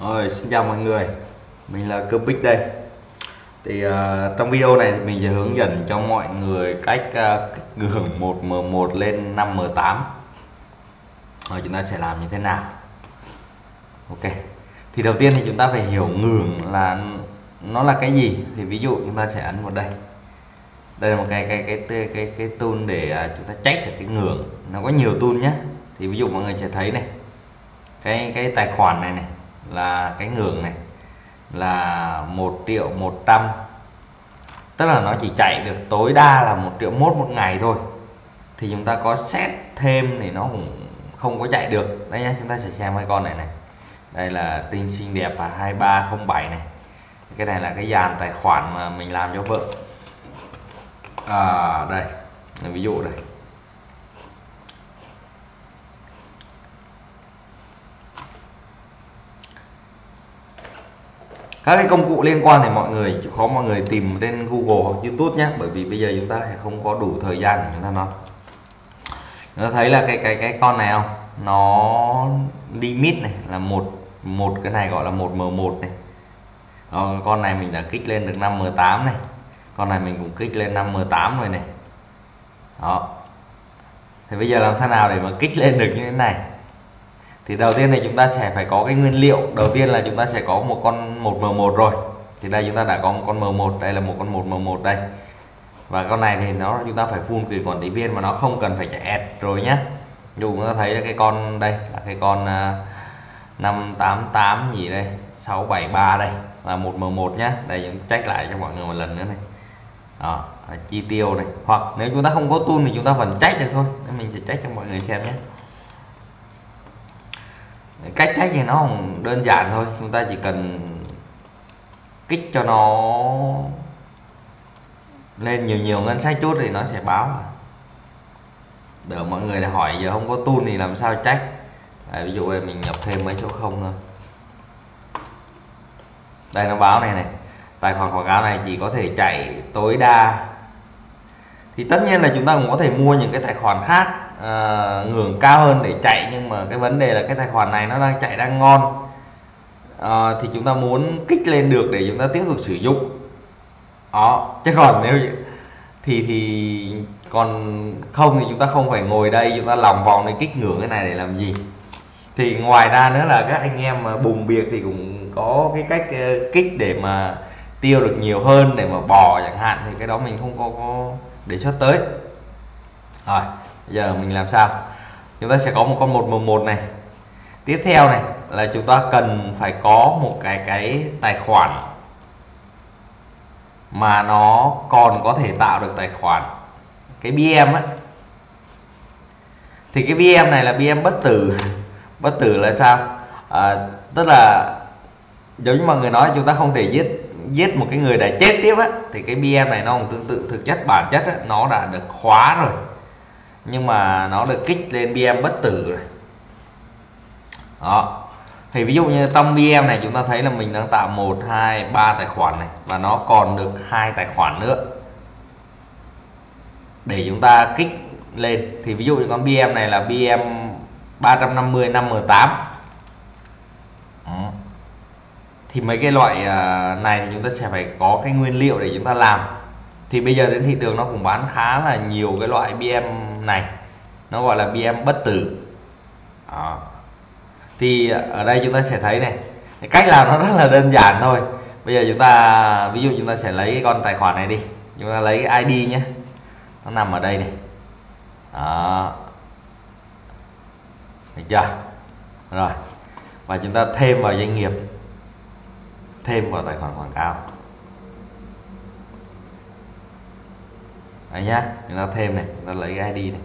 Rồi, xin chào mọi người. Mình là Cơ Bích đây. Thì uh, trong video này thì mình sẽ hướng dẫn cho mọi người cách uh, kích 1M1 lên 5M8 Rồi chúng ta sẽ làm như thế nào? Ok. Thì đầu tiên thì chúng ta phải hiểu ngưỡng là nó là cái gì. Thì ví dụ chúng ta sẽ ấn vào đây. Đây là một cái cái cái cái cái, cái tool để uh, chúng ta check được cái ngưỡng. Nó có nhiều tool nhé Thì ví dụ mọi người sẽ thấy này. Cái cái tài khoản này này là cái ngưỡng này là 1 triệu 100 tức là nó chỉ chạy được tối đa là 1 triệu mốt một ngày thôi. Thì chúng ta có set thêm thì nó cũng không có chạy được. Đây nhá, chúng ta sẽ xem hai con này này. Đây là tinh xinh đẹp và 2307 này. Cái này là cái dàn tài khoản mà mình làm cho vợ. À đây, ví dụ đây. Các cái công cụ liên quan thì mọi người chịu khó mọi người tìm trên Google hoặc YouTube nhé bởi vì bây giờ chúng ta sẽ không có đủ thời gian để chúng ta nói. Chúng ta thấy là cái cái cái con này không? Nó limit này là một một cái này gọi là một M1 này. Đó, con này mình đã kích lên được 5M8 này. Con này mình cũng kích lên 5M8 rồi này. Đó. Thì bây giờ làm thế nào để mà kích lên được như thế này? Thì đầu tiên thì chúng ta sẽ phải có cái nguyên liệu. Đầu tiên là chúng ta sẽ có một con 1M1 rồi. Thì đây chúng ta đã có một con M1 đây là một con 1M1 đây. Và con này thì nó chúng ta phải phun quyền quản lý viên mà nó không cần phải chạy ẹt rồi nhá. Dù chúng ta thấy cái con đây là cái con à, 588 gì đây 673 đây là 1M1 nhá. Đây chúng check lại cho mọi người một lần nữa này. Đó, chi tiêu này. Hoặc nếu chúng ta không có tool thì chúng ta vẫn check được thôi. Nên mình sẽ check cho mọi người xem nhé cách cách thì nó đơn giản thôi. Chúng ta chỉ cần kích cho nó lên nhiều nhiều ngân sách chút thì nó sẽ báo. Đỡ mọi người lại hỏi giờ không có tool thì làm sao trách à, ví dụ đây mình nhập thêm mấy chỗ không thôi. Đây nó báo này này. Tài khoản quảng cáo này chỉ có thể chạy tối đa. Thì tất nhiên là chúng ta cũng có thể mua những cái tài khoản khác à, ngưỡng cao hơn để chạy nhưng mà cái vấn đề là cái tài khoản này nó đang chạy đang ngon. À, thì chúng ta muốn kích lên được để chúng ta tiếp tục sử dụng. Đó chứ còn nếu thì thì còn không thì chúng ta không phải ngồi đây chúng ta lòng vòng để kích ngưỡng cái này để làm gì. Thì ngoài ra nữa là các anh em mà bùng biệt thì cũng có cái cách ờ, kích để mà tiêu được nhiều hơn để mà bò chẳng hạn thì cái đó mình không có, có đề xuất tới. Rồi giờ mình làm sao? Chúng ta sẽ có một con 111 này. Tiếp theo này là chúng ta cần phải có một cái cái tài khoản mà nó còn có thể tạo được tài khoản. Cái BM á. Thì cái BM này là BM bất tử. Bất tử là sao? À, tức là giống như mọi người nói chúng ta không thể giết giết một cái người đã chết tiếp á. Thì cái BM này nó cũng tương tự thực chất bản chất á, nó đã được khóa rồi nhưng mà nó được kích lên BM bất tử rồi. Đó. Thì ví dụ như trong BM này chúng ta thấy là mình đang tạo một, hai, ba tài khoản này và nó còn được hai tài khoản nữa. Để chúng ta kích lên. Thì ví dụ như con BM này là BM 350 5M8 thì mấy cái loại à, này thì chúng ta sẽ phải có cái nguyên liệu để chúng ta làm. Thì bây giờ đến thị trường nó cũng bán khá là nhiều cái loại BM này. Nó gọi là BM bất tử. Đó. thì ở đây chúng ta sẽ thấy này cách làm nó rất là đơn giản thôi. Bây giờ chúng ta, ví dụ chúng ta sẽ lấy cái con tài khoản này đi. Chúng ta lấy ID nhé. Nó nằm ở đây này. Đó. Được chưa? Rồi. Và chúng ta thêm vào doanh nghiệp. Thêm vào tài khoản quảng cáo. Đấy nhá. Chúng ta thêm này, chúng ta lấy cái ID này.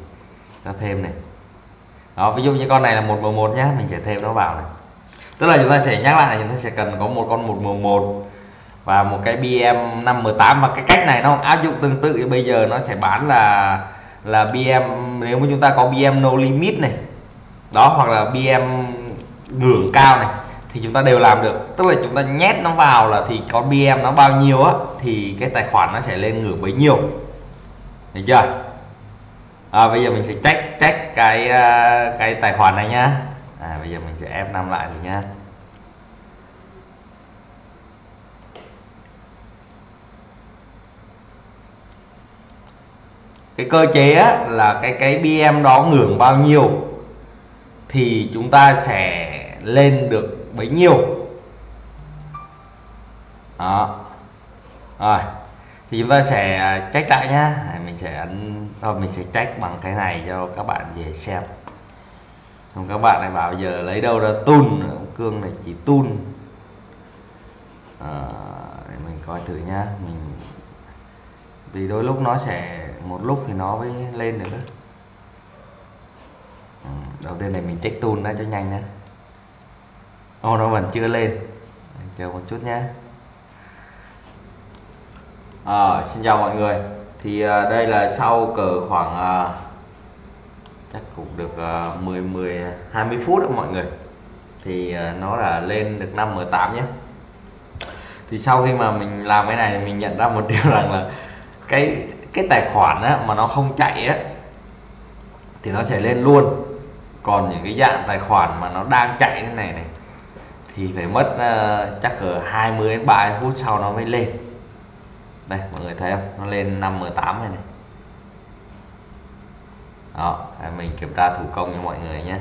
Chúng ta thêm này. Đó, ví dụ như con này là một m một nhá, mình sẽ thêm nó vào này. Tức là chúng ta sẽ nhắc lại là chúng ta sẽ cần có một con một m một và một cái BM 518 và cái cách này nó áp dụng tương tự. Như bây giờ nó sẽ bán là là BM nếu mà chúng ta có BM no limit này, đó, hoặc là BM ngưỡng cao này, thì chúng ta đều làm được. Tức là chúng ta nhét nó vào là thì có BM nó bao nhiêu á, thì cái tài khoản nó sẽ lên ngưỡng bấy nhiêu được chưa? À, bây giờ mình sẽ check check cái ờ, cái tài khoản này nhá. À, bây giờ mình sẽ F5 lại rồi nhá. Cái cơ chế á, là cái cái BM đó ngưỡng bao nhiêu thì chúng ta sẽ lên được bấy nhiêu. Đó. Rồi thì chúng ta sẽ à, trách lại nhá. Mình sẽ ấn thôi mình sẽ trách bằng cái này cho các bạn về xem. Không các bạn này bảo giờ lấy đâu ra tun cương này chỉ tun. À, để mình coi thử nhá. Mình vì đôi lúc nó sẽ một lúc thì nó mới lên được ừ, đầu tiên này mình check tool đã cho nhanh nhé ô nó vẫn chưa lên. Chờ một chút nhé à, xin chào mọi người. Thì à, đây là sau cỡ khoảng à, chắc cũng được à, 10 10 20 phút đó mọi người. Thì à, nó là lên được 5 18 nhé. Thì sau khi mà mình làm cái này mình nhận ra một điều rằng là cái cái tài khoản á, mà nó không chạy á thì nó sẽ lên luôn. Còn những cái dạng tài khoản mà nó đang chạy thế này này thì phải mất uh, chắc ở 20 đến 30 phút sau nó mới lên đây mọi người thấy không? Nó lên 5 18 này này. Đó mình kiểm tra thủ công cho mọi người nhé.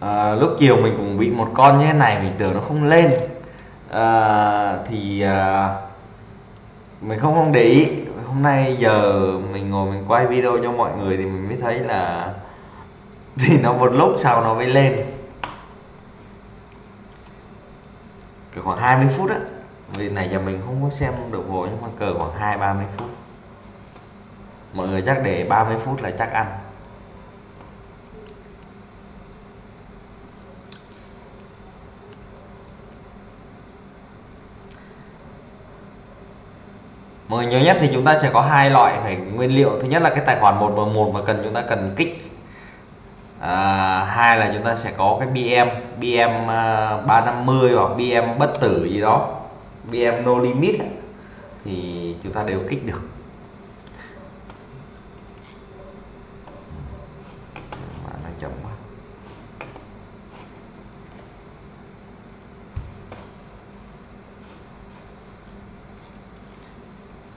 À, lúc chiều mình cũng bị một con như thế này mình tưởng nó không lên. À, thì à, mình không không để ý hôm nay giờ mình ngồi mình quay video cho mọi người thì mình mới thấy là thì nó một lúc sau nó mới lên. Cỡ khoảng 20 phút á. Vì này giờ mình không có xem đồng hồ nhưng mà cỡ khoảng hai ba mươi phút. Mọi người chắc để 30 phút là chắc ăn. Mọi người nhớ nhất thì chúng ta sẽ có hai loại phải nguyên liệu. Thứ nhất là cái tài khoản một và một mà cần chúng ta cần kích. À, hai là chúng ta sẽ có cái BM BM 350 hoặc BM bất tử gì đó. BM no limit thì chúng ta đều kích được.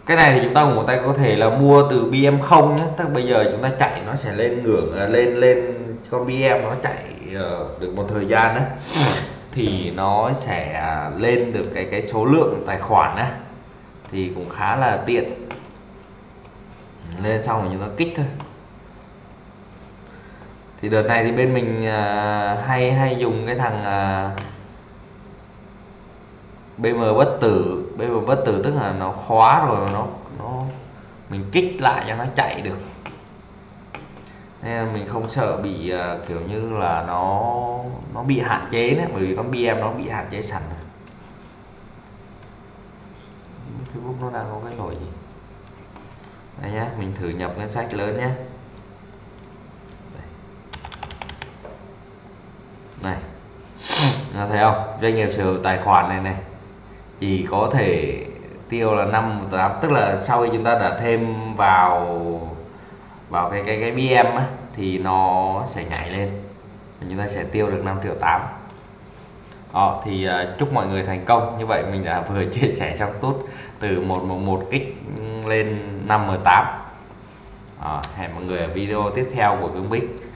Cái này thì chúng ta một tay có thể là mua từ BM không nhé. Tức bây giờ chúng ta chạy nó sẽ lên ngưỡng à, lên lên con BM nó chạy uh, được một thời gian đấy thì nó sẽ lên được cái cái số lượng tài khoản á. Thì cũng khá là tiện. Lên xong rồi chúng ta kích thôi. Thì đợt này thì bên mình à, hay hay dùng cái thằng à, uh, BM bất tử BM bất tử tức là nó khóa rồi nó nó mình kích lại cho nó chạy được. Nên mình không sợ bị uh, kiểu như là nó nó bị hạn chế đấy bởi vì con BM nó bị hạn chế sẵn rồi. Facebook nó đang có cái lỗi gì? Đây nhá mình thử nhập ngân sách lớn nhé này. Nó thấy không? Doanh nghiệp sở hữu tài khoản này này chỉ có thể tiêu là 5 8 tức là sau khi chúng ta đã thêm vào vào cái cái cái BM á, thì nó sẽ nhảy lên. Và chúng ta sẽ tiêu được 5 triệu 8 Ờ, thì uh, chúc mọi người thành công. Như vậy mình đã vừa chia sẻ xong tốt từ 111 kích lên 5 18 à, hẹn mọi người ở video tiếp theo của Cương Bích.